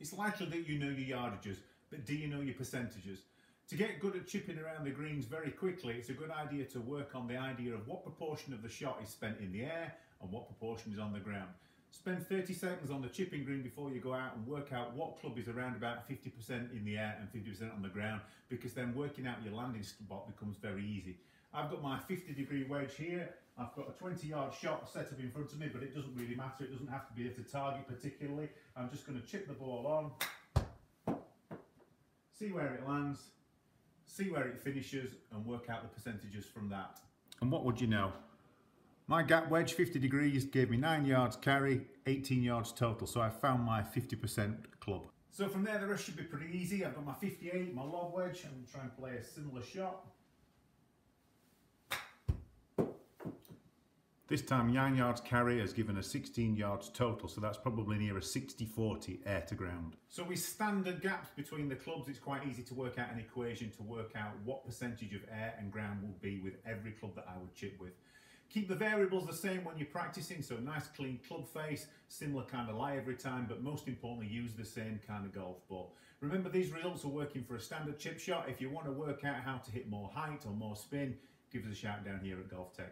It's likely that you know your yardages, but do you know your percentages? To get good at chipping around the greens very quickly, it's a good idea to work on the idea of what proportion of the shot is spent in the air and what proportion is on the ground. Spend 30 seconds on the chipping green before you go out and work out what club is around about 50% in the air and 50% on the ground because then working out your landing spot becomes very easy. I've got my 50 degree wedge here. I've got a 20 yard shot set up in front of me, but it doesn't really matter. It doesn't have to be at a target particularly. I'm just going to chip the ball on, see where it lands, see where it finishes and work out the percentages from that. And what would you know? My gap wedge, 50 degrees, gave me 9 yards carry, 18 yards total, so I found my 50% club. So from there the rest should be pretty easy. I've got my 58, my lob wedge, I'm going to try and play a similar shot. This time 9 yards carry has given us 16 yards total, so that's probably near a 60-40 air to ground. So with standard gaps between the clubs, it's quite easy to work out an equation to work out what percentage of air and ground will be with every club that I would chip with. Keep the variables the same when you're practicing, so nice clean club face, similar kind of lie every time, but most importantly use the same kind of golf ball. Remember these results are working for a standard chip shot. If you want to work out how to hit more height or more spin, give us a shout down here at GolfTech.